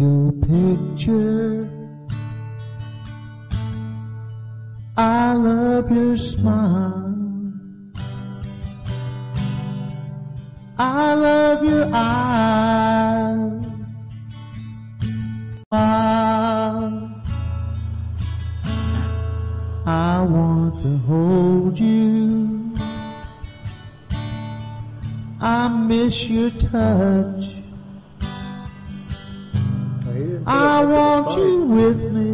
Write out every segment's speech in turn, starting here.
your picture. I love your smile. I love your eyes. Smile. I want to hold you. I miss your touch. I want you with me.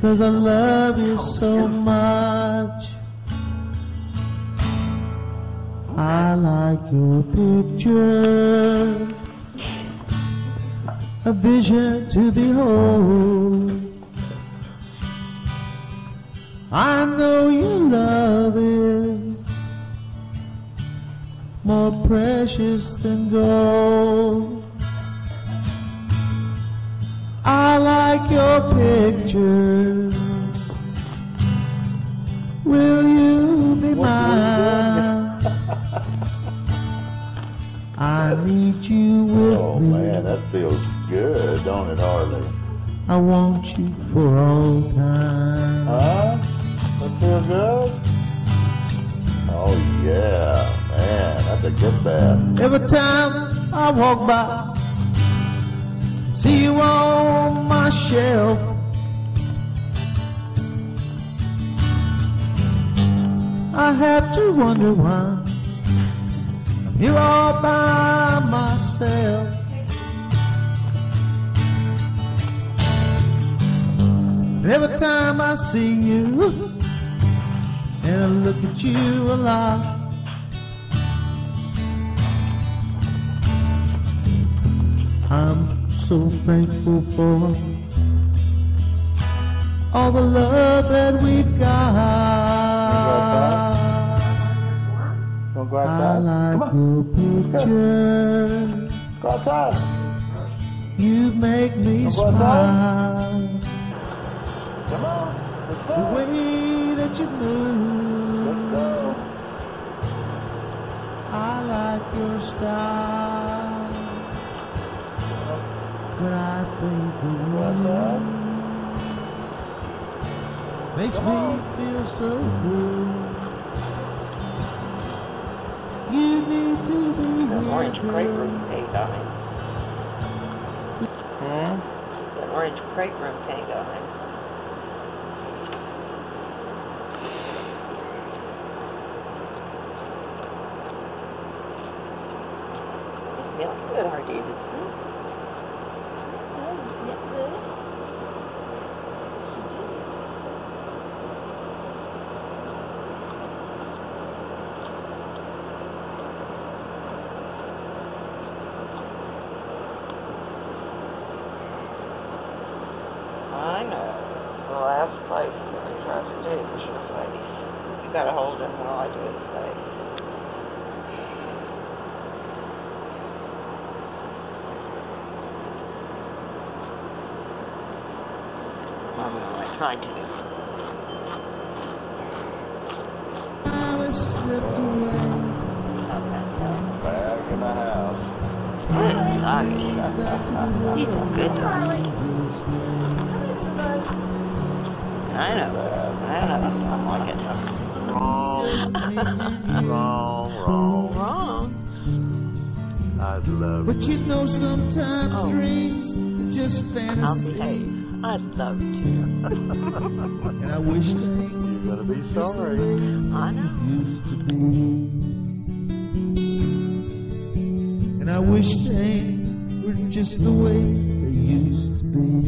Cause I love you so much. I like your picture. A vision to behold. I know your love is more precious than gold. Picture. Will you be mine? I need you with Oh me. man, that feels good, don't it, Harley? I want you for all time. Huh? That feel good? Oh yeah, man, that's a good bath. Every time I walk by, see you on my shelf. I have to wonder why I'm here all by myself. Every time I see you and I look at you a lot. I'm so thankful for all the love that we've got. Don't go I like your picture. go outside. You make me on, smile. Come on, let's The way that you Let's move. go. I like your style. When I think of you. Makes me feel so good. You need to be An orange here, crepe girl. room cake on it. Hmm? An orange room cake on. It smells good, Harley Davidson. Oh, isn't it good? I know. The last place that he tries to do is your face. You gotta hold him while I do his face. I'm gonna. I was slipped away. Back in the house. Good doggy. He's a good doggy. I know. I don't know. I'm like it. Wrong. wrong, wrong. Wrong. I'd love But you know sometimes Oh. dreams are just I'll fantasy. behave. I'd love to. And I wish they You're gonna be sorry. I know. used to be. And I wish things were just the way they used to be.